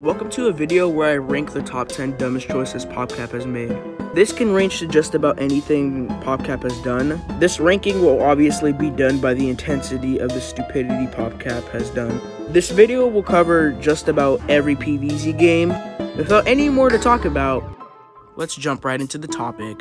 Welcome to a video where I rank the top 10 dumbest choices PopCap has made. This can range to just about anything PopCap has done. This ranking will obviously be done by the intensity of the stupidity PopCap has done. This video will cover just about every PVZ game. Without any more to talk about, let's jump right into the topic.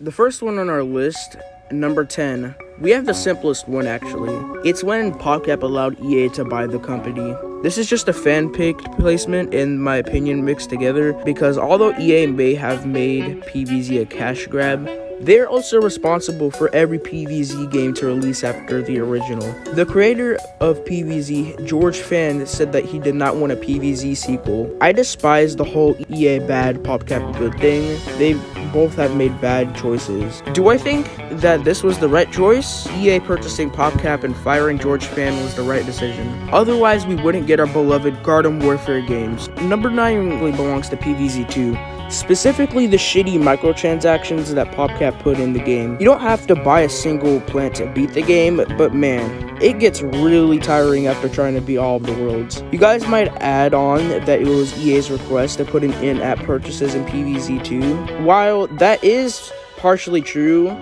The first one on our list, number 10, we have the simplest one actually. It's when PopCap allowed EA to buy the company. This is just a fan picked placement, in my opinion, mixed together because although EA may have made PVZ a cash grab, they're also responsible for every PVZ game to release after the original. The creator of PVZ, George Fan, said that he did not want a PVZ sequel. I despise the whole EA bad PopCap good thing. They both have made bad choices. Do I think that this was the right choice? EA purchasing PopCap and firing George Fan was the right decision. Otherwise, we wouldn't get our beloved Garden Warfare games. Number 9 really belongs to PVZ 2 specifically the shitty microtransactions that PopCap put in the game. You don't have to buy a single plant to beat the game, but man, it gets really tiring after trying to beat all of the worlds. You guys might add on that it was EA's request to put in in-app purchases in PVZ2. While that is partially true,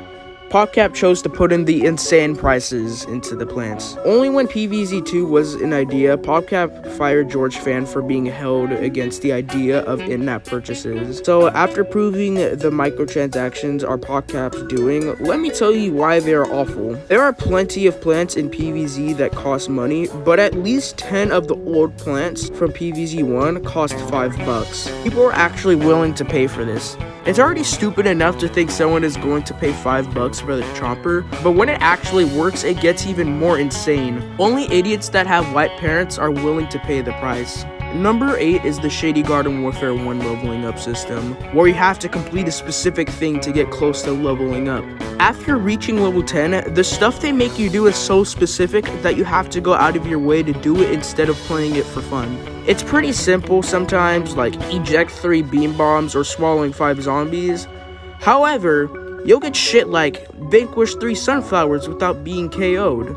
PopCap chose to put in the insane prices into the plants. Only when PVZ2 was an idea, PopCap fired George Fan for being held against the idea of in-app purchases. So after proving the microtransactions are PopCap's doing, let me tell you why they're awful. There are plenty of plants in PVZ that cost money, but at least 10 of the old plants from PVZ1 cost 5 bucks. People are actually willing to pay for this. It's already stupid enough to think someone is going to pay 5 bucks for the chomper, but when it actually works, it gets even more insane. Only idiots that have white parents are willing to pay the price. Number 8 is the Shady Garden Warfare 1 leveling up system, where you have to complete a specific thing to get close to leveling up. After reaching level 10, the stuff they make you do is so specific that you have to go out of your way to do it instead of playing it for fun. It's pretty simple sometimes, like eject 3 beam bombs or swallowing 5 zombies. However, you'll get shit like vanquish 3 sunflowers without being KO'd.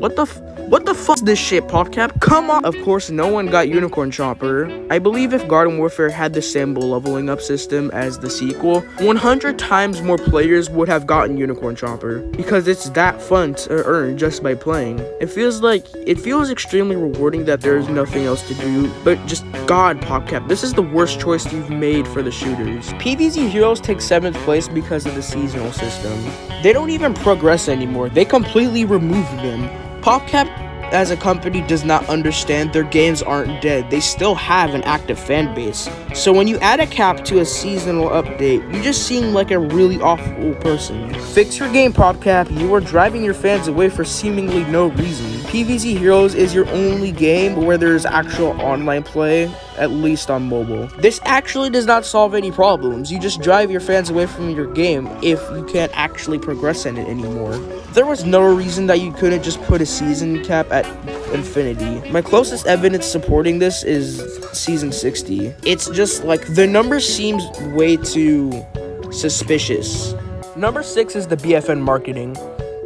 What the what the fuck is this shit, PopCap? Come on! Of course, no one got Unicorn Chopper. I believe if Garden Warfare had the same leveling up system as the sequel, 100 times more players would have gotten Unicorn Chopper, Because it's that fun to earn just by playing. It feels like, it feels extremely rewarding that there's nothing else to do, but just, god, PopCap, this is the worst choice you've made for the shooters. PVZ Heroes take 7th place because of the seasonal system. They don't even progress anymore, they completely removed them. PopCap as a company does not understand their games aren't dead. They still have an active fan base. So when you add a cap to a seasonal update, you just seem like a really awful person. Fix your game, PopCap. You are driving your fans away for seemingly no reason. PVZ Heroes is your only game where there's actual online play, at least on mobile. This actually does not solve any problems. You just drive your fans away from your game if you can't actually progress in it anymore. There was no reason that you couldn't just put a season cap at infinity. My closest evidence supporting this is season 60. It's just like the number seems way too suspicious. Number 6 is the BFN marketing.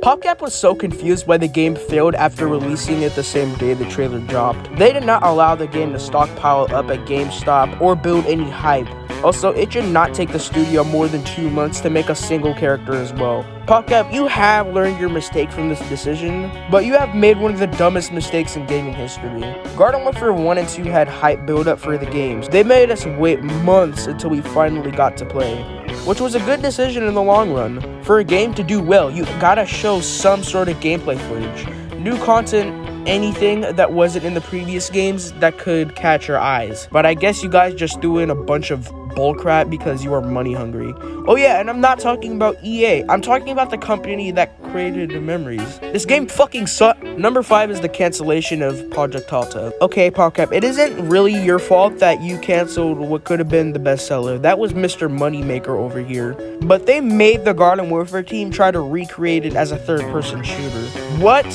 PopCap was so confused why the game failed after releasing it the same day the trailer dropped. They did not allow the game to stockpile up at GameStop or build any hype. Also, it should not take the studio more than two months to make a single character as well. PopCap, you have learned your mistake from this decision, but you have made one of the dumbest mistakes in gaming history. Garden Warfare 1 and 2 had hype build up for the games. They made us wait months until we finally got to play which was a good decision in the long run. For a game to do well, you gotta show some sort of gameplay footage. New content, anything that wasn't in the previous games that could catch your eyes. But I guess you guys just threw in a bunch of bullcrap because you are money hungry. Oh yeah, and I'm not talking about EA. I'm talking about the company that created the memories. This game fucking sucks. Number five is the cancellation of Project Alta. Okay, PopCap, it isn't really your fault that you canceled what could have been the bestseller. That was Mr. Moneymaker over here. But they made the Garden Warfare team try to recreate it as a third-person shooter. What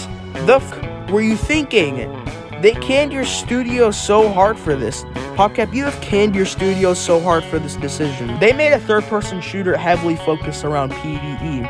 the f were you thinking? They canned your studio so hard for this. PopCap, you have canned your studio so hard for this decision. They made a third-person shooter heavily focused around PvE.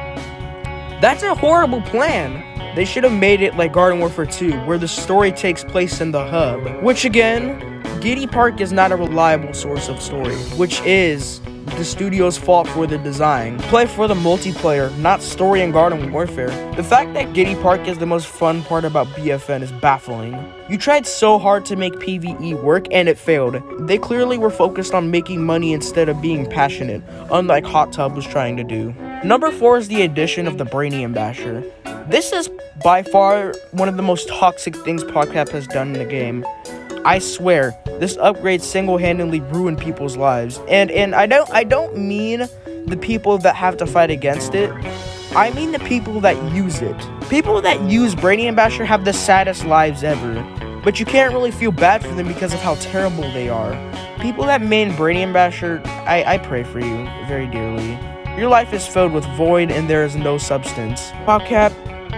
That's a horrible plan. They should have made it like Garden Warfare 2, where the story takes place in the hub. Which again, Giddy Park is not a reliable source of story, which is the studio's fault for the design. Play for the multiplayer, not story and garden warfare. The fact that Giddy Park is the most fun part about BFN is baffling. You tried so hard to make PvE work and it failed. They clearly were focused on making money instead of being passionate, unlike Hot Tub was trying to do. Number 4 is the addition of the Brainium Basher. This is by far one of the most toxic things PopCap has done in the game. I swear, this upgrade single-handedly ruined people's lives. And and I don't I don't mean the people that have to fight against it. I mean the people that use it. People that use Brainium Basher have the saddest lives ever. But you can't really feel bad for them because of how terrible they are. People that main Brainium Basher, I, I pray for you very dearly. Your life is filled with void and there is no substance. PopCap,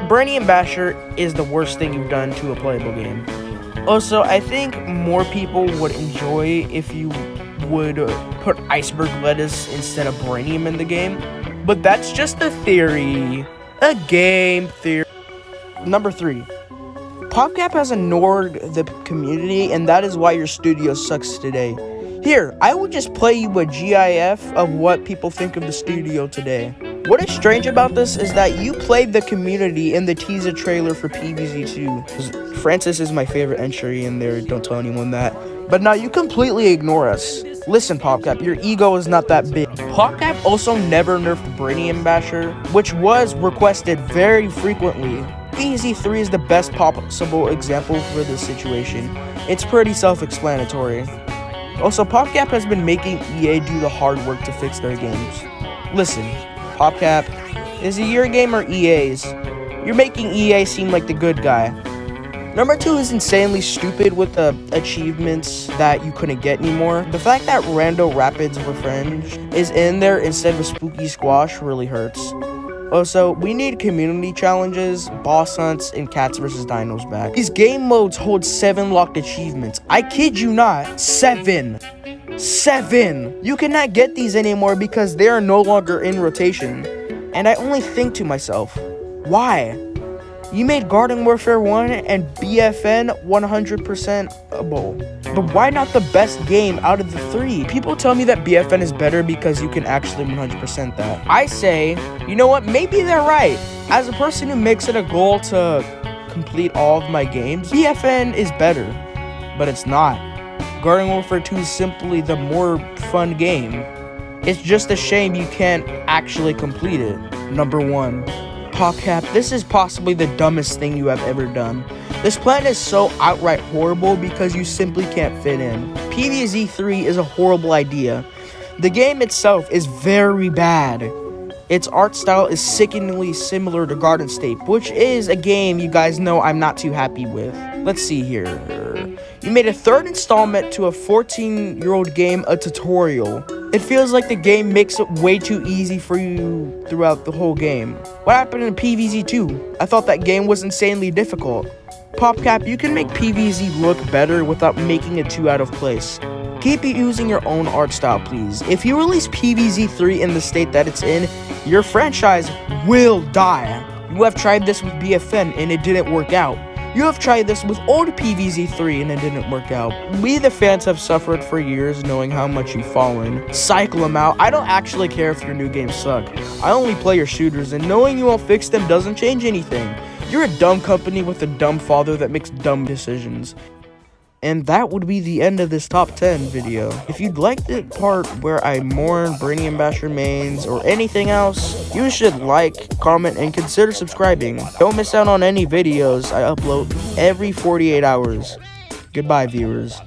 Brainium Basher is the worst thing you've done to a playable game. Also, I think more people would enjoy if you would put iceberg lettuce instead of brainium in the game. But that's just a theory. A game theory. Number three. PopCap has ignored the community, and that is why your studio sucks today. Here, I will just play you a GIF of what people think of the studio today. What is strange about this is that you played the community in the teaser trailer for PVZ2. Francis is my favorite entry in there, don't tell anyone that. But now you completely ignore us. Listen, PopCap, your ego is not that big. PopCap also never nerfed Brainium Basher, which was requested very frequently. PVZ3 is the best possible example for this situation. It's pretty self-explanatory. Also, PopCap has been making EA do the hard work to fix their games. Listen, PopCap, is it your game or EA's? You're making EA seem like the good guy. Number two is insanely stupid with the achievements that you couldn't get anymore. The fact that Rando Rapids Revenge is in there instead of Spooky Squash really hurts. Also, we need community challenges, boss hunts, and cats vs dinos back. These game modes hold seven locked achievements. I kid you not, seven. Seven! You cannot get these anymore because they are no longer in rotation. And I only think to myself, why? You made Garden Warfare 1 and BFN 100% But why not the best game out of the three? People tell me that BFN is better because you can actually 100% that. I say, you know what, maybe they're right. As a person who makes it a goal to complete all of my games, BFN is better. But it's not. Garden Warfare 2 is simply the more fun game. It's just a shame you can't actually complete it. Number 1. PopCap, this is possibly the dumbest thing you have ever done. This plan is so outright horrible because you simply can't fit in. PVZ3 is a horrible idea. The game itself is very bad. Its art style is sickeningly similar to Garden State, which is a game you guys know I'm not too happy with. Let's see here. You made a third installment to a 14 year old game, a tutorial. It feels like the game makes it way too easy for you throughout the whole game. What happened in PVZ 2? I thought that game was insanely difficult. PopCap, you can make PVZ look better without making it too out of place. Keep using your own art style, please. If you release PVZ 3 in the state that it's in, your franchise will die. You have tried this with BFN and it didn't work out. You have tried this with old PVZ3 and it didn't work out. We, the fans, have suffered for years knowing how much you've fallen. Cycle them out. I don't actually care if your new games suck. I only play your shooters, and knowing you won't fix them doesn't change anything. You're a dumb company with a dumb father that makes dumb decisions. And that would be the end of this top 10 video. If you'd like the part where I mourn Brainium Basher mains or anything else, you should like, comment, and consider subscribing. Don't miss out on any videos I upload every 48 hours. Goodbye, viewers.